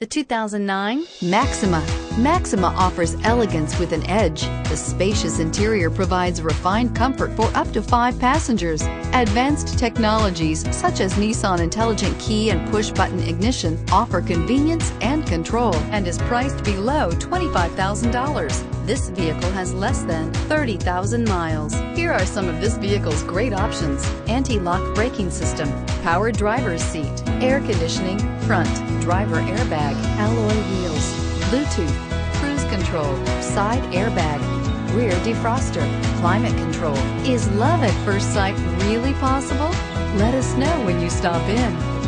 The 2009 Maxima. Maxima offers elegance with an edge. The spacious interior provides refined comfort for up to five passengers. Advanced technologies such as Nissan Intelligent Key and push-button ignition offer convenience and control and is priced below $25,000. This vehicle has less than 30,000 miles. Here are some of this vehicle's great options. Anti-lock braking system, power driver's seat, air conditioning, front, driver airbag, alloy wheels, Bluetooth, cruise control, side airbag, rear defroster, climate control. Is love at first sight really possible? Let us know when you stop in.